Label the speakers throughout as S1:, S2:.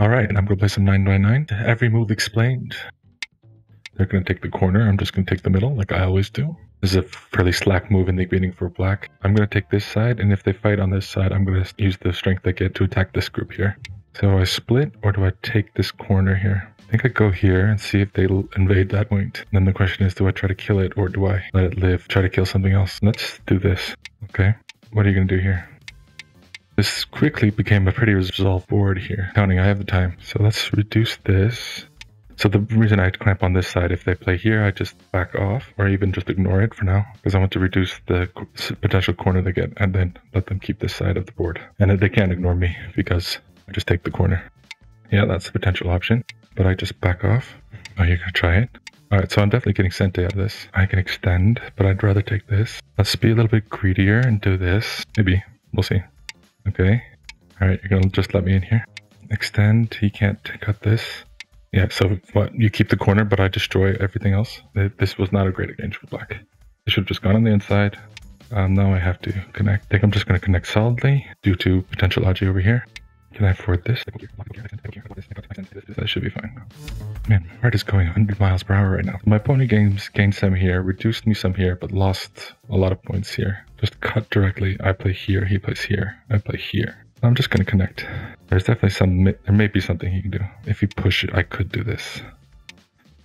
S1: All right, and I'm to play some 999. Every move explained. They're to take the corner. I'm just to take the middle, like I always do. This is a fairly slack move in the beginning for black. I'm to take this side, and if they fight on this side, I'm to use the strength I get to attack this group here. So I split, or do I take this corner here? I think I go here and see if they invade that point. And then the question is, do I try to kill it, or do I let it live? Try to kill something else. Let's do this. Okay. What are you to do here? This quickly became a pretty resolved board here. Counting, I have the time. So let's reduce this. So the reason I clamp on this side, if they play here, I just back off or even just ignore it for now because I want to reduce the potential corner they get and then let them keep this side of the board. And they can't ignore me because I just take the corner. Yeah, that's the potential option, but I just back off. Oh, you're gonna try it? All right, so I'm definitely getting Sente out of this. I can extend, but I'd rather take this. Let's be a little bit greedier and do this. Maybe, we'll see. Okay. All right, you're gonna just let me in here. Extend, he can't cut this. Yeah, so what? You keep the corner, but I destroy everything else. This was not a great exchange for black. I should have just gone on the inside. Um, now I have to connect. I think I'm just going to connect solidly due to potential Aji over here. Can I afford this? That should be fine. Man, my heart is going 100 miles per hour right now. My pony games gained some here, reduced me some here, but lost a lot of points here. Just cut directly. I play here, he plays here. I play here. I'm just going to connect. There's definitely some, there may be something he can do. If he push it, I could do this.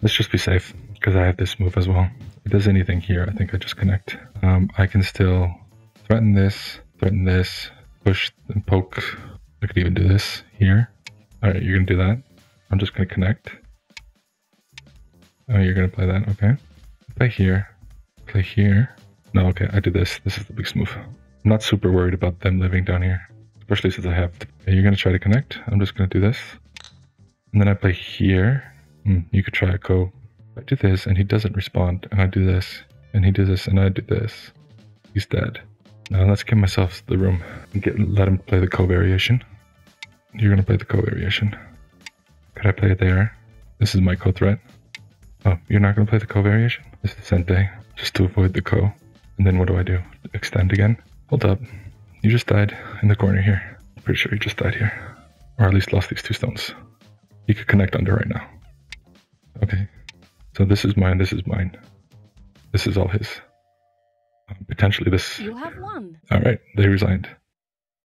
S1: Let's just be safe, because I have this move as well. If it does anything here, I think I just connect. Um, I can still threaten this, threaten this, push and poke. I could even do this here. Alright, you're going to do that. I'm just going to connect. Oh, you're to play that, okay. Play here. Play here. No, okay, I do this. This is the big move. I'm not super worried about them living down here especially since I have. You're gonna try to connect. I'm just gonna do this, and then I play here. Hmm, you could try a go. I do this, and he doesn't respond, and I do this, and he does this, and I do this. He's dead. Now let's give myself the room and get let him play the ko-variation. You're gonna play the ko-variation. Could I play it there? This is my ko-threat. Oh, you're not gonna play the ko-variation? This is Sente, just to avoid the ko. And then what do I do? Extend again? Hold up. You just died in the corner here. Pretty sure you just died here. Or at least lost these two stones. You could connect under right now. Okay. So this is mine, this is mine. This is all his. Um, potentially this.
S2: You have won.
S1: Alright, they resigned.